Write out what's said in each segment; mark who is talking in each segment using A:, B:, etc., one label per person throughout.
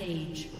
A: Rampage.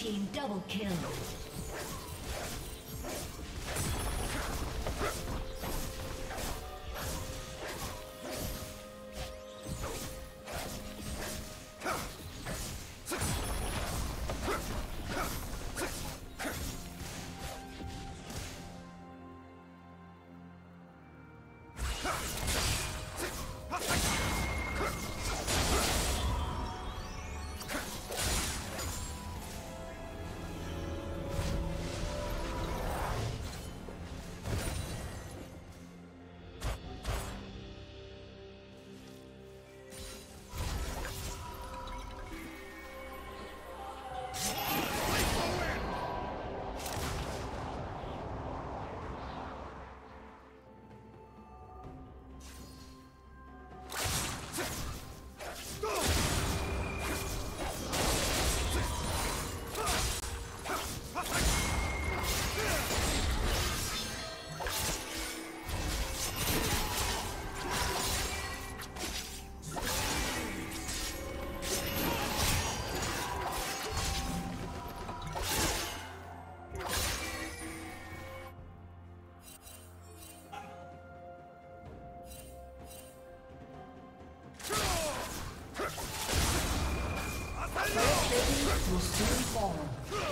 A: Team double kill.
B: Will soon.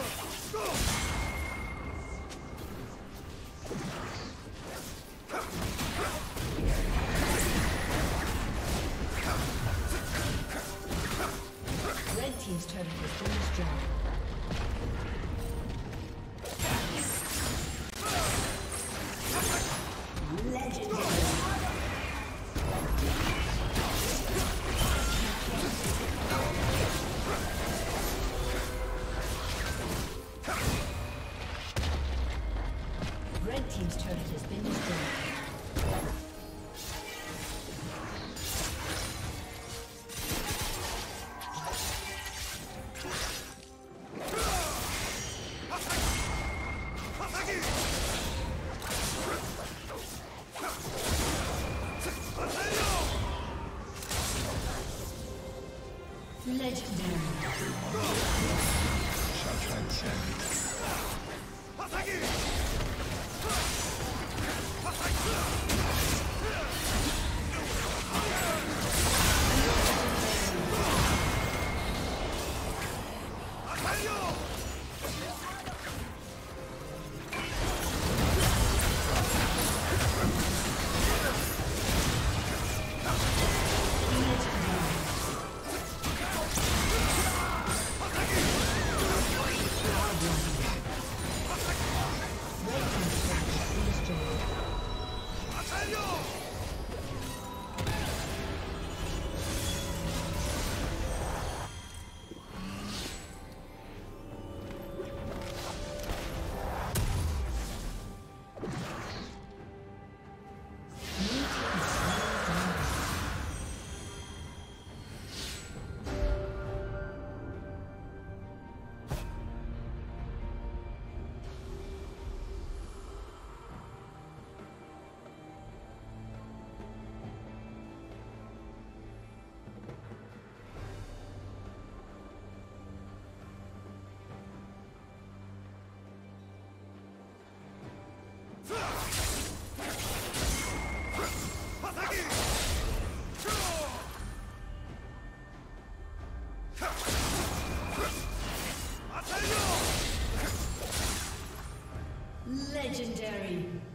A: Legendary.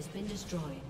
A: Has been destroyed.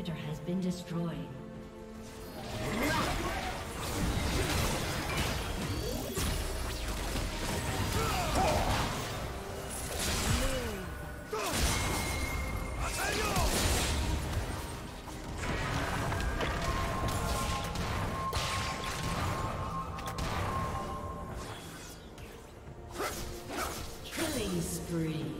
A: inhibitor has been destroyed. Killing spree.